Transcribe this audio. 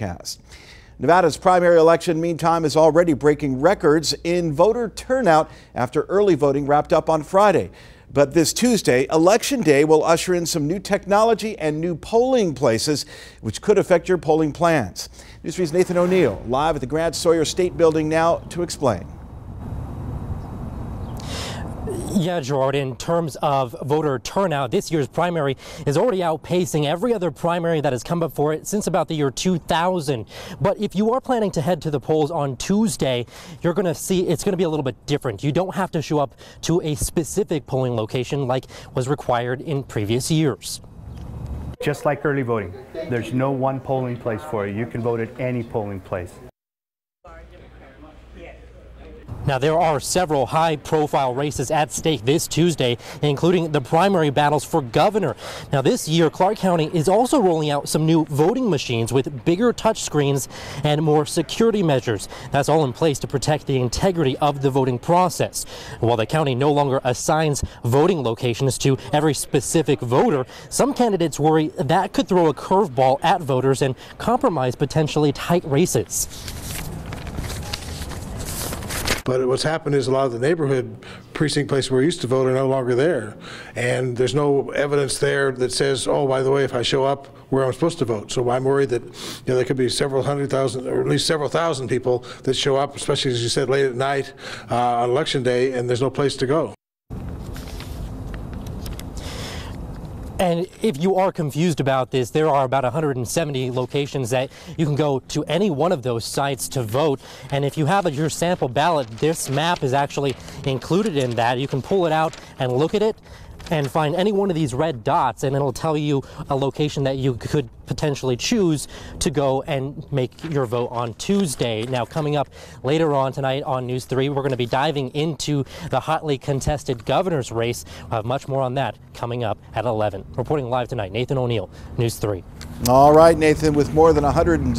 newscast. Nevada's primary election, meantime, is already breaking records in voter turnout after early voting wrapped up on Friday. But this Tuesday, Election Day will usher in some new technology and new polling places, which could affect your polling plans. News 3's Nathan O'Neal live at the Grant Sawyer State Building now to explain. Yeah, Gerard, in terms of voter turnout, this year's primary is already outpacing every other primary that has come before it since about the year 2000. But if you are planning to head to the polls on Tuesday, you're going to see it's going to be a little bit different. You don't have to show up to a specific polling location like was required in previous years. Just like early voting, there's no one polling place for you. You can vote at any polling place. Now, there are several high profile races at stake this Tuesday, including the primary battles for governor. Now, this year, Clark County is also rolling out some new voting machines with bigger touchscreens and more security measures. That's all in place to protect the integrity of the voting process. While the county no longer assigns voting locations to every specific voter, some candidates worry that could throw a curveball at voters and compromise potentially tight races. But what's happened is a lot of the neighborhood precinct places where we used to vote are no longer there. And there's no evidence there that says, oh, by the way, if I show up where I'm supposed to vote. So I'm worried that you know, there could be several hundred thousand, or at least several thousand people that show up, especially as you said, late at night uh, on election day, and there's no place to go. And if you are confused about this, there are about 170 locations that you can go to any one of those sites to vote. And if you have your sample ballot, this map is actually included in that. You can pull it out and look at it and find any one of these red dots and it'll tell you a location that you could potentially choose to go and make your vote on Tuesday. Now coming up later on tonight on News 3, we're going to be diving into the hotly contested governor's race. We'll have much more on that coming up at 11. Reporting live tonight, Nathan O'Neal, News 3. All right, Nathan, with more than 100